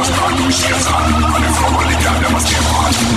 Ausstrahlung, schier an, eine Frau liegt an der Maske